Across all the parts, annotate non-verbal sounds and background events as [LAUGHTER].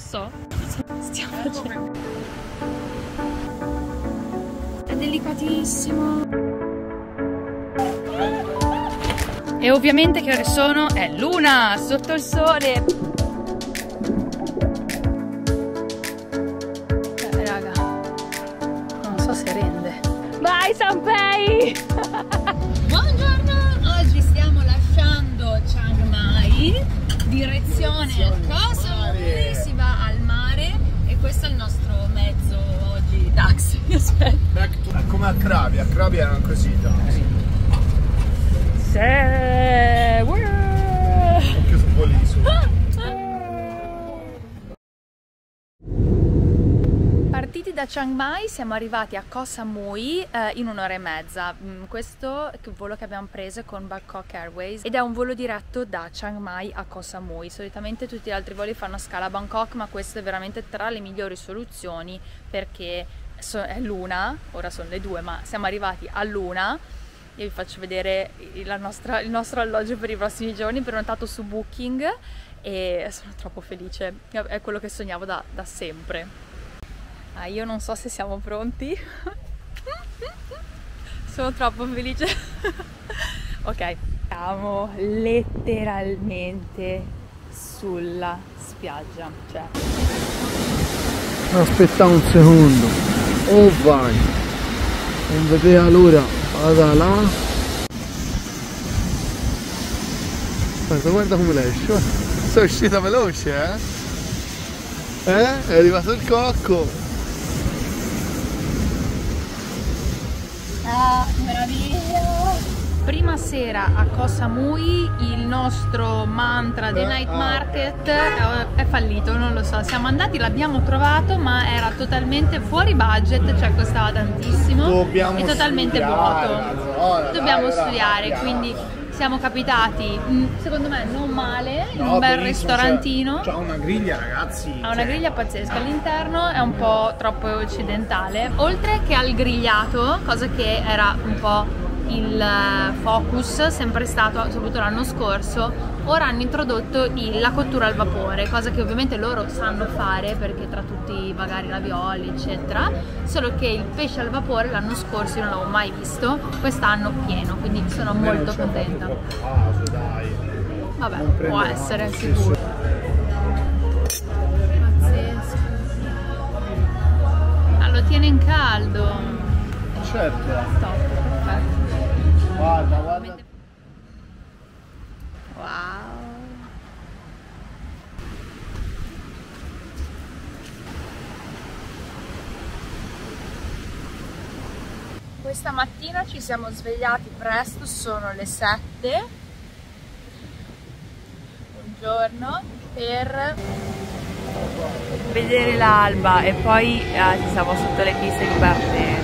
so cosa stiamo facendo. È delicatissimo. E ovviamente che ore sono? È luna sotto il sole. Eh, raga, non so se rende. Vai Sanpei! [LAUGHS] Buongiorno, oggi stiamo lasciando Chiang Mai, direzione Koh Samui, si va al mare e questo è il nostro mezzo oggi. Dax, mi aspetta. Back to- È come a Krabi, a Krabi erano così, dai. Se... Occhio su Polisu. Partiti da Chiang Mai siamo arrivati a Koh Samui eh, in un'ora e mezza. Mm, questo è il volo che abbiamo preso con Bangkok Airways ed è un volo diretto da Chiang Mai a Koh Samui. Solitamente tutti gli altri voli fanno scala a Bangkok, ma questo è veramente tra le migliori soluzioni perché so- è l'una, ora sono le due, ma siamo arrivati a luna. Io vi faccio vedere nostra- il nostro alloggio per i prossimi giorni, prenotato su Booking e sono troppo felice. È quello che sognavo da- da sempre. Ah, io non so se siamo pronti. [LAUGHS] Sono troppo felice. [LAUGHS] ok, siamo letteralmente sulla spiaggia. Cioè, Aspetta un secondo. Oh vai. Non vedeva l'ora. Vada là. Guarda, guarda come lei esce. guarda. Sei uscita veloce, eh? Eh? È arrivato il cocco. ah, meraviglia! Prima sera a Koh Samui il nostro mantra Eh, night ah, market è- è fallito, non lo so. Siamo andati, l'abbiamo trovato, ma era totalmente fuori budget, cioè costava tantissimo Dobbiamo e totalmente studiare, vuoto. allora, Dobbiamo dai, studiare, dai. quindi siamo capitati, mm, secondo me non male, in No, un bel benissimo, ristorantino. C'ha una griglia, ragazzi. Ha una cioè, griglia pazzesca, all'interno è un po' troppo occidentale. Oltre che al grigliato, cosa che era un po' il focus, sempre stato soprattutto l'anno scorso, ora hanno introdotto il- la cottura al vapore, cosa che ovviamente loro sanno fare perché tra tutti magari ravioli eccetera, solo che il pesce al vapore l'anno scorso io non l'avevo mai visto, quest'anno pieno, quindi sono molto c'è contenta. troppo caso, dai. Vabbè, può essere sicuro. Pazzesco. Ah, lo tiene in caldo. Certo. Top, perfetto. Guarda, guarda. Wow. Questa mattina ci siamo svegliati presto, sono le 7. Buongiorno per vedere l'alba e poi ci siamo sotto le piste di partenza.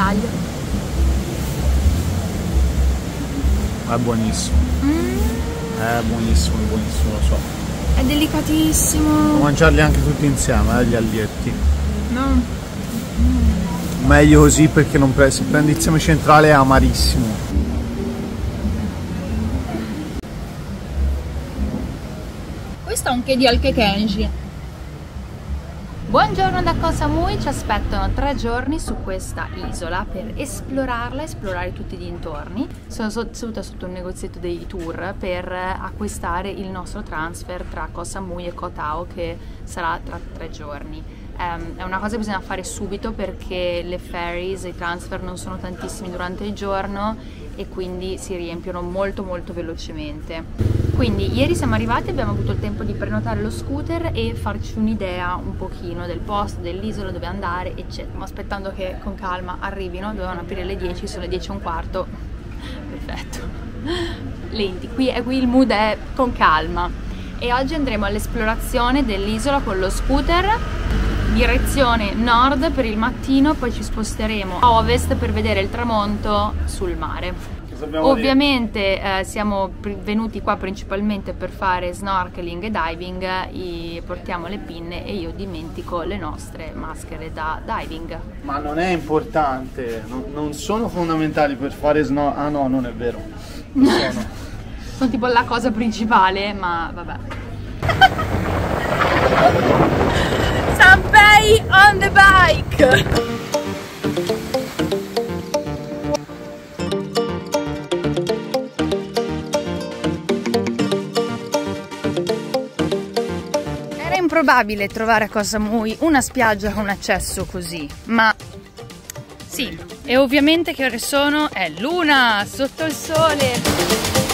D'aglio. È buonissimo. È buonissimo, è buonissimo, lo so. È delicatissimo. Può mangiarli anche tutti insieme, eh, gli aglietti. No. Meglio così perché non pre- se prendi insieme centrale è amarissimo. Questo è un di Alke Kenji. Buongiorno da Koh Samui, ci aspettano tre giorni su questa isola per esplorarla, esplorare tutti i dintorni. Sono so- seduta sotto un negozietto dei tour per acquistare il nostro transfer tra Koh Samui e Koh Tao che sarà tra tre giorni. Ehm, è una cosa che bisogna fare subito perché le ferries i transfer non sono tantissimi durante il giorno e quindi si riempiono molto molto velocemente. Quindi ieri siamo arrivati, abbiamo avuto il tempo di prenotare lo scooter e farci un'idea un pochino del posto, dell'isola, dove andare, eccetera. Stiamo aspettando che con calma arrivino, dovevano aprire alle 10, sono le 10 e un quarto. Perfetto. Lenti, qui, qui il mood è con calma. E oggi andremo all'esplorazione dell'isola con lo scooter direzione nord per il mattino, poi ci sposteremo a ovest per vedere il tramonto sul mare. Ovviamente eh, siamo venuti qua principalmente per fare snorkeling e diving, i- portiamo le pinne e io dimentico le nostre maschere da diving. Ma non è importante, non, non sono fondamentali per fare sno... Ah no, non è vero. Non sono. [LAUGHS] Sono tipo la cosa principale, ma vabbè. [LAUGHS] Sanpei on the bike! Era improbabile trovare a Koh Samui una spiaggia con accesso così, ma sì, e ovviamente che ore sono? È luna, sotto il sole.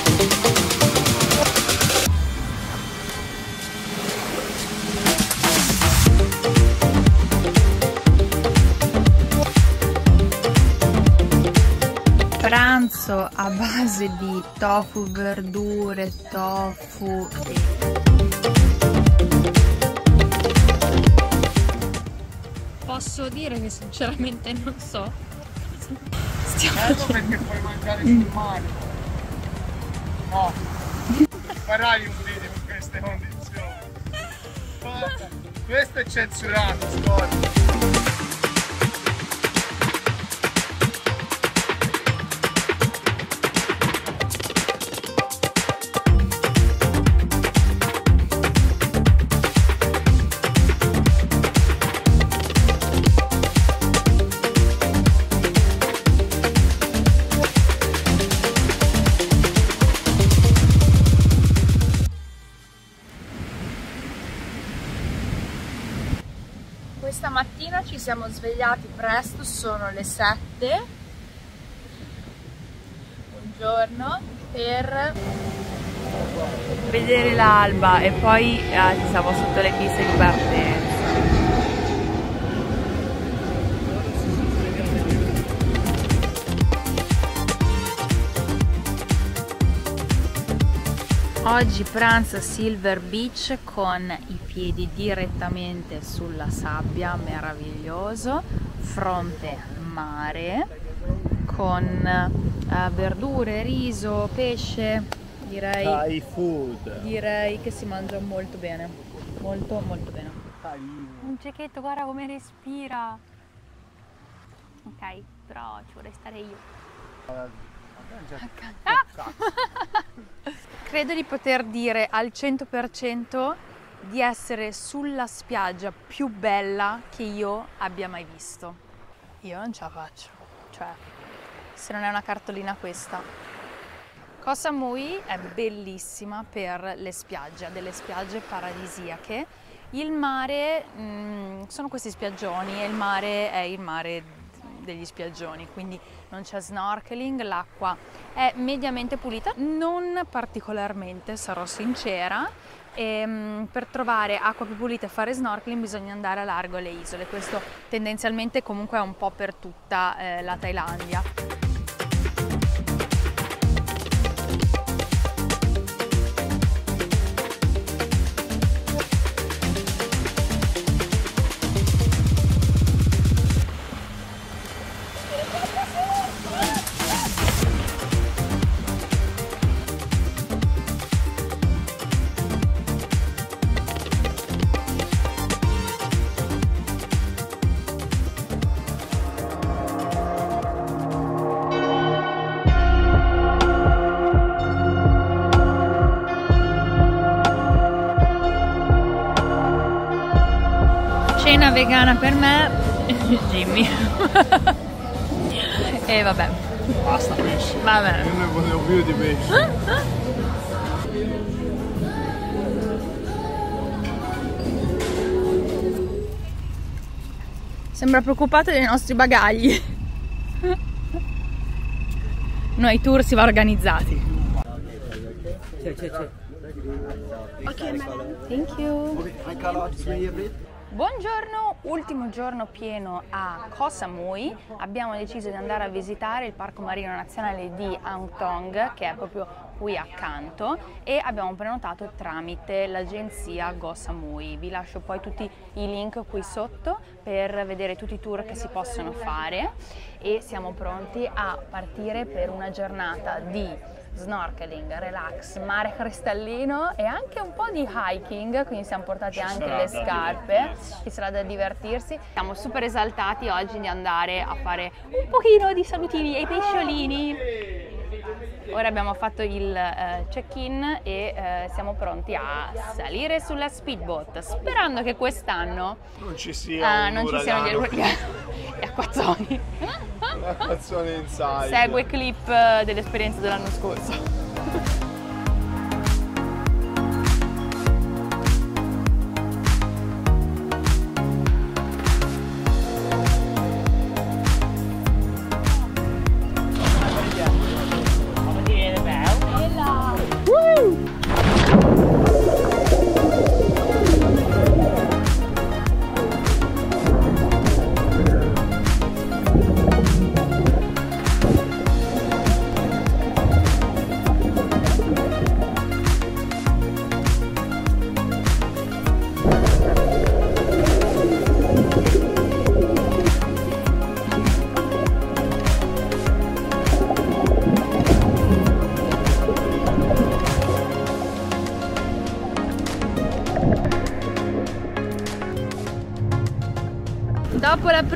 Base di tofu, verdure, tofu Posso dire che sinceramente non so. Stiamo Ecco perché puoi mangiare sul mare. No. Farai un video con queste condizioni. Guarda, questo è censurato, scorda. Siamo svegliati presto, sono le 7. Buongiorno per vedere l'alba e poi eh, siamo sotto le piste di partenza. Oggi pranzo Silver Beach con i piedi direttamente sulla sabbia, meraviglioso, fronte mare, con eh, verdure, riso, pesce, direi, Thai food. direi che si mangia molto bene, molto molto bene. Un cecchetto, guarda come respira. Ok, però ci vorrei stare io. [LAUGHS] Credo di poter dire al 100% di essere sulla spiaggia più bella che io abbia mai visto. Io non ce la faccio, cioè, se non è una cartolina questa. Koh Samui è bellissima per le spiagge, ha delle spiagge paradisiache. Il mare, mm, sono questi spiaggioni e il mare è il mare degli spiaggioni, quindi non c'è snorkeling, l'acqua è mediamente pulita, non particolarmente, sarò sincera. E, mm, per trovare acqua più pulita e fare snorkeling bisogna andare a largo alle isole, questo tendenzialmente comunque è un po' per tutta eh, la Thailandia. Vegana per me, [LAUGHS] Jimmy. [LAUGHS] e vabbè, Basta pesce. vabbè. Io ne volevo più di pesce. Sembra preoccupato dei nostri bagagli. [LAUGHS] Noi tour si va organizzati. Thank you. Buongiorno, ultimo giorno pieno a Koh Samui. Abbiamo deciso di andare a visitare il Parco Marino Nazionale di Hang Tong, che è proprio qui accanto e abbiamo prenotato tramite l'agenzia Go Samui. Vi lascio poi tutti i link qui sotto per vedere tutti i tour che si possono fare e siamo pronti a partire per una giornata di snorkeling, relax, mare cristallino e anche un po' di hiking, quindi siamo portati anche le scarpe, ci sarà da divertirsi. Siamo super esaltati oggi di andare a fare un pochino di salutini ai pesciolini. Ora abbiamo fatto il uh, check-in e uh, siamo pronti a salire sulla speedboat, sperando che quest'anno non ci, sia uh, non ci siano gli, gli [LAUGHS] acquazzoni. Acquazzone inside. Segue clip dell'esperienza dell'anno scorso.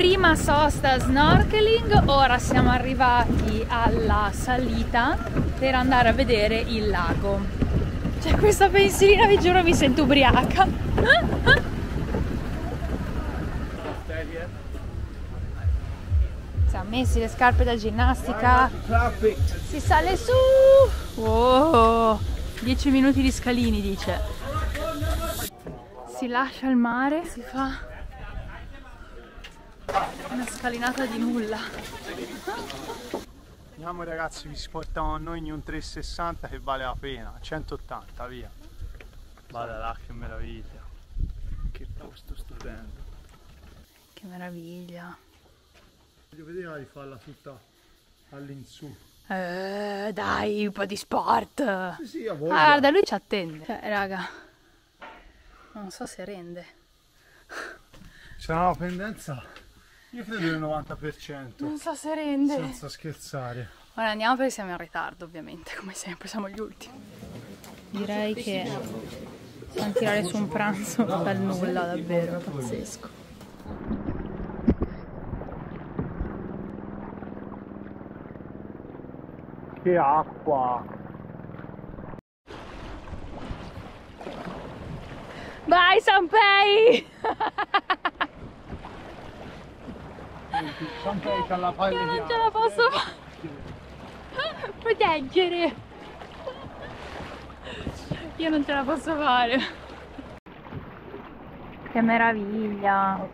Prima sosta snorkeling, ora siamo arrivati alla salita per andare a vedere il lago. C'è questa pensilina, vi giuro mi sento ubriaca. Siamo messi le scarpe da ginnastica. Si sale su. Oh, 10 minuti di scalini dice. Si lascia il mare, si fa una scalinata di nulla. Andiamo ragazzi, vi sportiamo a noi in un 360 che vale la pena, 180 via. Vada là, che meraviglia. Che posto stupendo. Che meraviglia. Voglio vedere di farla tutta all'insù. Eh, dai, un po' di sport. Sì, sì, a Ah, guarda, lui ci attende. Cioè, raga, non so se rende. C'è una pendenza, io credo del 90%. Non so se rende. Senza scherzare. Ora andiamo perché siamo in ritardo, ovviamente, come sempre, siamo gli ultimi. Direi che possiamo tirare su un pranzo dal nulla, davvero, è pazzesco. Che acqua! Vai, Sanpei! [LAUGHS] Sempre che alla paglia Io non ce la posso fare! Proteggere! Io non ce la posso fare! Che meraviglia!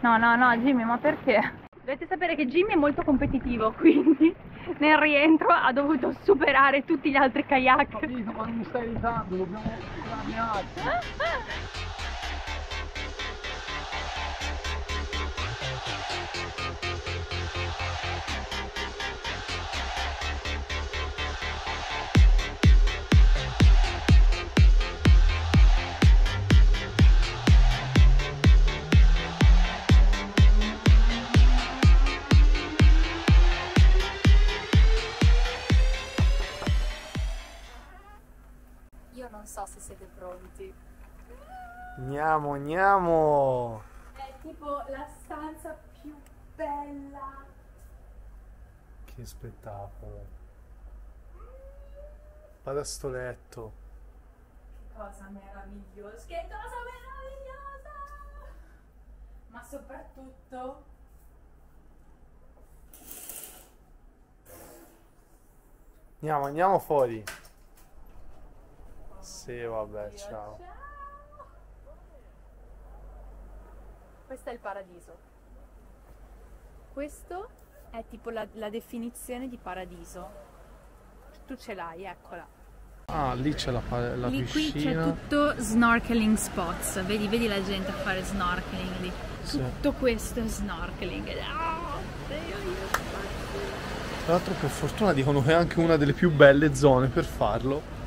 No, no, no, Jimmy, ma perché? Dovete sapere che Jimmy è molto competitivo, quindi nel rientro ha dovuto superare tutti gli altri kayak. Capito, ma non mi stai aiutando, dobbiamo camminare. [LAUGHS] Andiamo, andiamo! È tipo la stanza più bella. Che spettacolo! Guarda sto letto. Cosa meravigliosa, che cosa meravigliosa! Ma soprattutto Andiamo, andiamo fuori. Sì, vabbè, ciao. Questo è il paradiso. Questo è tipo la, la definizione di paradiso. Tu ce l'hai, eccola. Ah, lì c'è la, la lì qui c'è tutto snorkeling spots. Vedi, vedi la gente a fare snorkeling lì. Sì. Tutto questo è snorkeling. Io- Tra l'altro per fortuna dicono che è anche una delle più belle zone per farlo.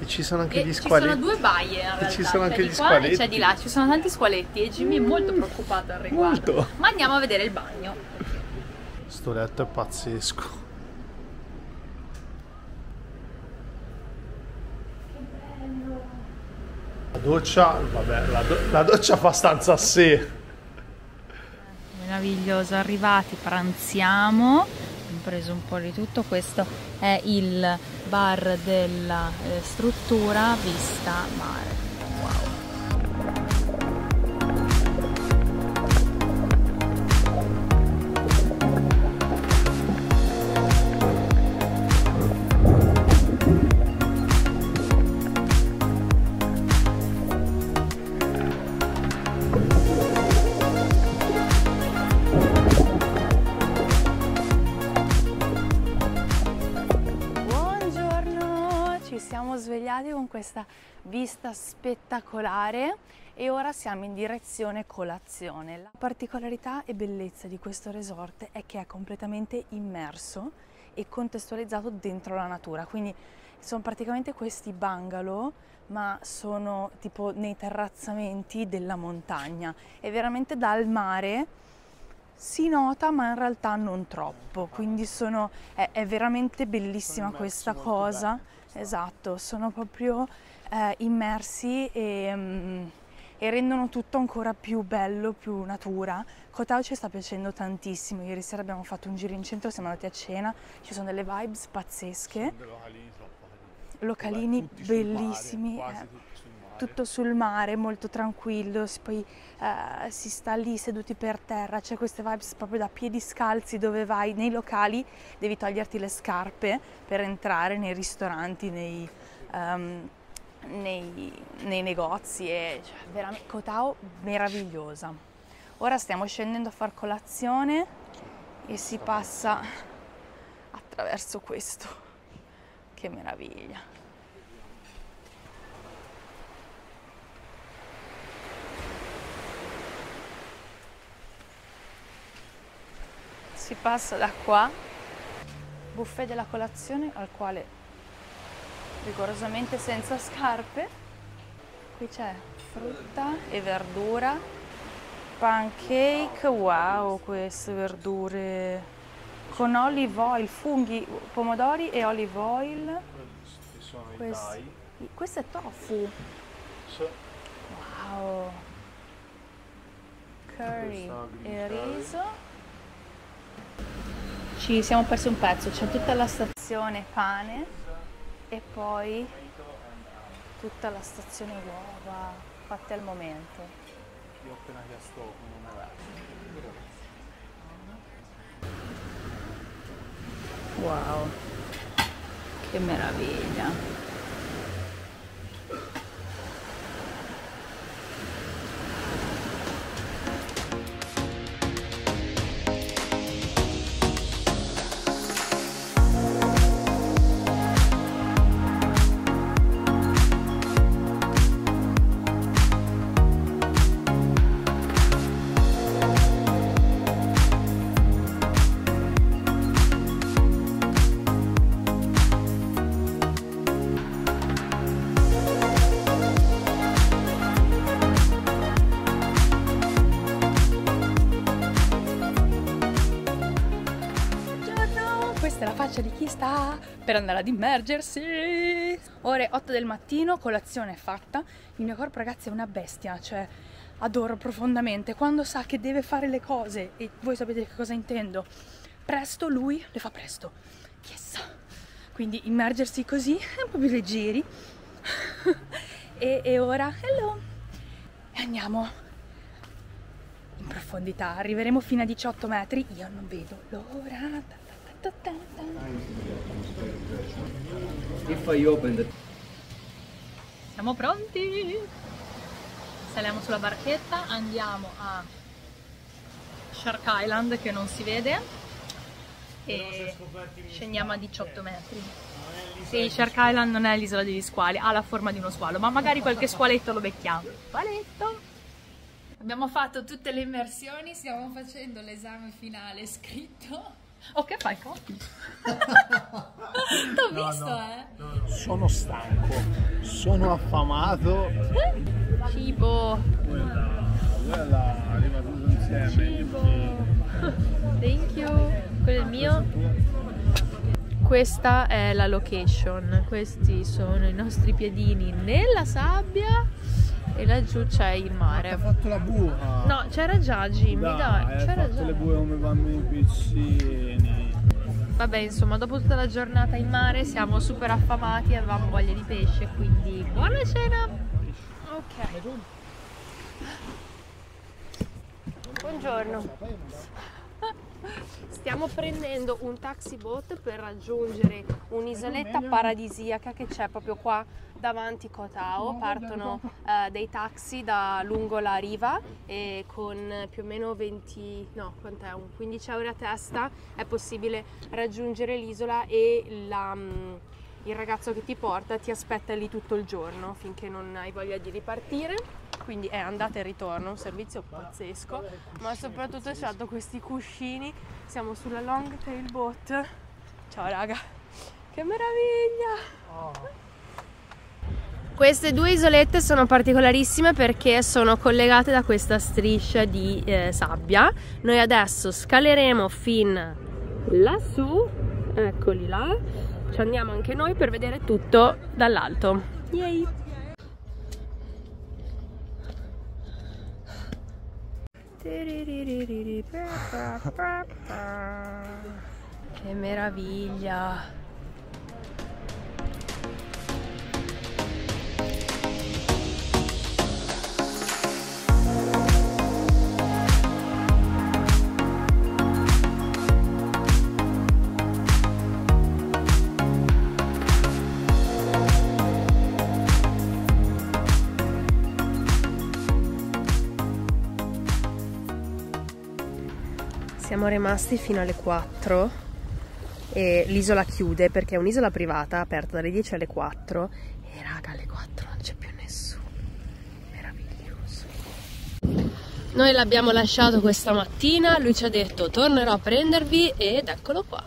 E ci sono anche E gli ci squaletti. sono due baie in realtà. ci sono c'è anche di gli qua squaletti. E c'è di là, ci sono tanti squaletti e Jimmy è molto preoccupato al riguardo. Molto. Ma andiamo a vedere il bagno. Sto letto è pazzesco. La doccia, vabbè, la, do- la doccia fa stanza a sé. Meraviglioso, arrivati, pranziamo. Preso un po' di tutto. Questo è il bar della eh, struttura vista mare. Siamo svegliati con questa vista spettacolare e ora siamo in direzione colazione. La particolarità e bellezza di questo resort è che è completamente immerso e contestualizzato dentro la natura, quindi sono praticamente questi bungalow ma sono tipo nei terrazzamenti della montagna e veramente dal mare si nota ma in realtà non troppo, quindi sono, è, è veramente bellissima questa cosa. bene, Esatto, sono proprio eh, immersi e, mm, e rendono tutto ancora più bello, più natura. Kotao ci sta piacendo tantissimo, ieri sera abbiamo fatto un giro in centro, siamo andati a cena, ci sono delle vibes pazzesche, localini bellissimi. eh, tutto sul mare, molto tranquillo, si- poi eh, si sta lì seduti per terra, c'è queste vibes proprio da piedi scalzi dove vai nei locali, devi toglierti le scarpe per entrare nei ristoranti, nei, ehm, nei, nei negozi e cioè, veramente Kotao meravigliosa. Ora stiamo scendendo a far colazione e si passa attraverso questo. Che meraviglia. Si passa da qua, buffet della colazione al quale rigorosamente senza scarpe, qui c'è frutta e verdura, pancake, wow queste verdure. Con olive oil, funghi, pomodori e olive oil, Questo- questo è tofu, wow, curry e riso. Ci siamo persi un pezzo, c'è tutta la stazione pane e poi tutta la stazione uova fatte al momento. Io ho appena chiesto un Wow, che meraviglia. Faccia di chi sta per andare ad immergersi. Ore 8 del mattino, colazione fatta. Il mio corpo, ragazzi, è una bestia, cioè adoro profondamente. Quando sa che deve fare le cose, e voi sapete che cosa intendo, presto lui le fa presto. Yes! Quindi immergersi così, un po' più leggeri. e, e ora, hello! E andiamo in profondità, arriveremo fino a 18 metri, io non vedo l'ora. If I open Siamo pronti? Saliamo sulla barchetta, andiamo a Shark Island che non si vede e scendiamo a 18 metri. Sì, Shark Island non è l'isola degli squali, ha la forma di uno squalo, ma magari qualche squaletto lo becchiamo. Squaletto! Abbiamo fatto tutte le immersioni, stiamo facendo l'esame finale scritto Oh, che fai, Copi? [LAUGHS] T'ho visto, eh? Sono stanco, sono affamato. Cibo. Quella arriva tutto insieme. Cibo. Thank you. Quello è il mio. Questa è la location. Questi sono i nostri piedini nella sabbia e laggiù c'è il Ha mare. fatto la buca. No, c'era già Jimmy, dai, Dai, c'era fatto già. le bue come bambini piccini. Vabbè, insomma, dopo tutta la giornata in mare siamo super affamati e avevamo voglia di pesce, quindi buona cena! Ok. Buongiorno. Stiamo prendendo un taxi boat per raggiungere un'isoletta paradisiaca che c'è proprio qua davanti Kotao. Partono eh, dei taxi da lungo la riva e con più o meno 20, no, quant'è? Un 15 euro a testa è possibile raggiungere l'isola e la, mm, il ragazzo che ti porta ti aspetta lì tutto il giorno finché non hai voglia di ripartire. Quindi è andata e ritorno, un servizio pazzesco, ma soprattutto ci ha dato questi cuscini. Siamo sulla long tail boat. Ciao raga, che meraviglia! Queste due isolette sono particolarissime perché sono collegate da questa striscia di eh, sabbia. Noi adesso scaleremo fin lassù, eccoli là. Ci andiamo anche noi per vedere tutto dall'alto. Yay! Che meraviglia! Siamo rimasti fino alle 4 e l'isola chiude perché è un'isola privata aperta dalle 10 alle 4 e raga alle 4 non c'è più nessuno. Meraviglioso. Noi l'abbiamo lasciato questa mattina, lui ci ha detto tornerò a prendervi ed eccolo qua.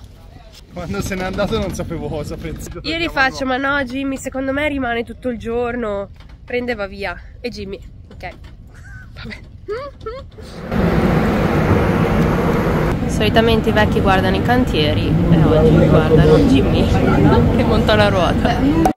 Quando se n'è andato non sapevo cosa pensare. Io gli faccio, ma no Jimmy, secondo me rimane tutto il giorno, prende e va via. E Jimmy, ok, [LAUGHS] vabbè. Solitamente i vecchi guardano i cantieri e oggi guardano Jimmy che monta la ruota.